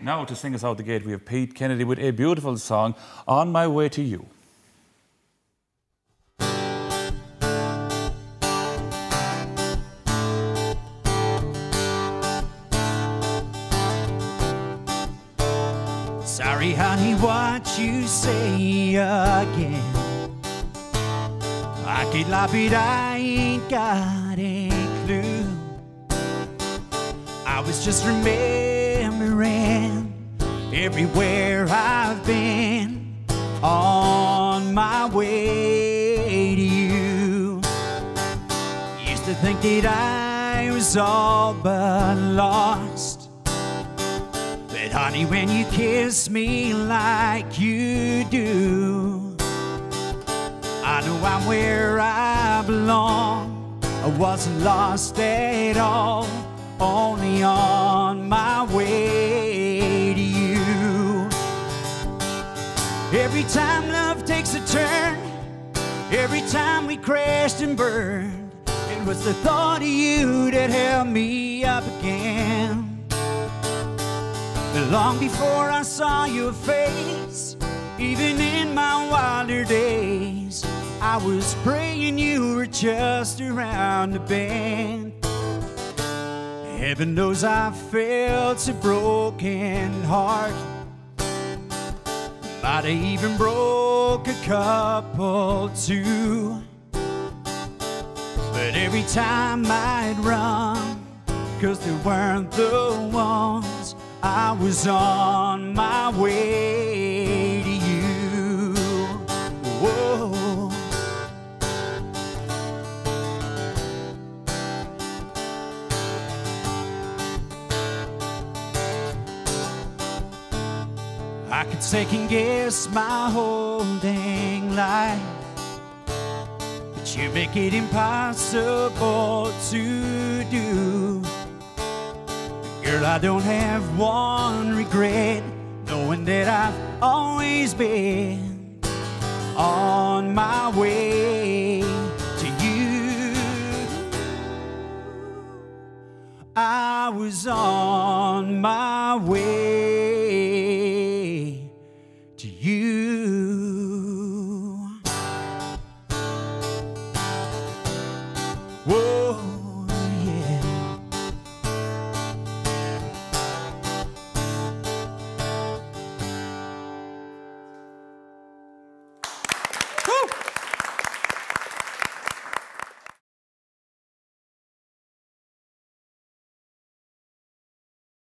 Now to sing us out the gate, we have Pete Kennedy with a beautiful song, On My Way to You. Sorry, honey, what you say again? I can't lie, but I ain't got a clue. I was just remembering everywhere I've been on my way to you. Used to think that I was all but lost. But honey, when you kiss me like you do, I know I'm where I belong. I wasn't lost at all, only on my Every time love takes a turn, every time we crashed and burned, it was the thought of you that held me up again. Long before I saw your face, even in my wilder days, I was praying you were just around the bend. Heaven knows I felt a broken heart. Might have even broke a couple too. But every time I'd run, cause they weren't the ones, I was on my way I could second guess my whole dang life, but you make it impossible to do. Girl, I don't have one regret, knowing that I've always been on my way to you. I was on my way.